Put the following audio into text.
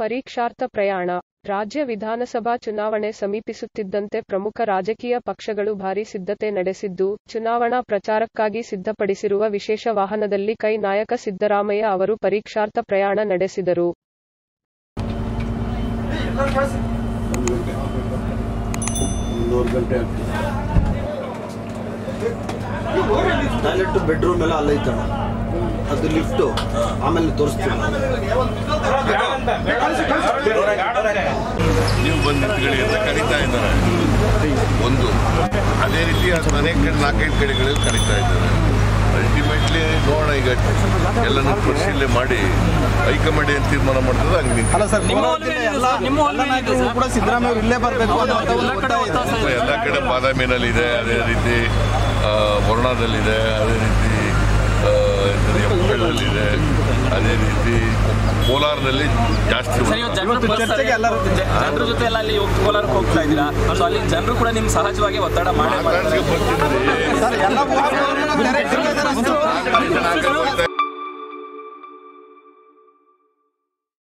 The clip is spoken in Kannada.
ಪರೀಕ್ಷಾರ್ಥ ಪ್ರಯಾಣ. ರಾಜ್ಯ ವಿಧಾನಸಭಾ ಚುನಾವಣೆ ಸಮೀಪಿಸುತ್ತಿದ್ದಂತೆ ಪ್ರಮುಖ ರಾಜಕೀಯ ಪಕ್ಷಗಳು ಭಾರೀ ಸಿದ್ಧತೆ ನಡೆಸಿದ್ದು, ಚುನಾವಣಾ ಪ್ರಚಾರಕ್ಕಾಗಿ ಸಿದ್ಧಪಡಿಸಿರುವ ವಿಶೇಷ ವಾಹನದಲ್ಲಿ ಕೈ ನಾಯಕ ಸಿದ್ದರಾಮಯ್ಯ ಅವರು ಪರೀಕ್ಷಾರ್ಥ ಪ್ರಯಾಣ ನಡೆಸಿದರು. ಬೆಡ್ರೂಮ್ ಎಲ್ಲ ಅಲ್ಲೈತಣ್ಣ ಅದು ಲಿಫ್ಟು. ಆಮೇಲೆ ತೋರಿಸ್ತೀನಿ. ನೀವು ಬಂದು ಕಡೆ ಅಂತ ಕರೀತಾ ಇದ್ದಾರೆ. ಒಂದು ಅದೇ ರೀತಿ ಅದು ಅನೇಕ ಕಡೆ ನಾಲ್ಕೈದು ಕಡೆಗಳಲ್ಲಿ ಕರೀತಾ ಇದ್ದಾರೆ. ಅಲ್ಟಿಮೇಟ್ಲಿ ನೋಡೋಣ ಈಗ ಎಲ್ಲನೂ ಪರಿಶೀಲನೆ ಮಾಡಿ ಹೈಕಮಾಂಡ್ ಏನು ತೀರ್ಮಾನ ಮಾಡ್ತದೆ ಹಂಗೆ ಎಲ್ಲ ಕಡೆ. ಎಲ್ಲ ಬಾದಾಮಿನಲ್ಲಿದೆ ಅದೇ ರೀತಿ ವರುಣಾದಲ್ಲಿದೆ ಅದೇ ರೀತಿ ಅದೇ ರೀತಿ ಕೋಲಾರದಲ್ಲಿ ಜಾಸ್ತಿ ಸರ್ ಇವತ್ತು ಜನರು ಜೊತೆ ಎಲ್ಲ ಅಲ್ಲಿ ಹೋಗ್- ಕೋಲಾರಕ್ಕೆ ಹೋಗ್ತಾ ಇದ್ದೀರಾ? ಸೊ ಅಲ್ಲಿ ಜನರು ಕೂಡ ನಿಮ್ಗೆ ಸಹಜವಾಗಿ ಒತ್ತಡ ಮಾಡೇ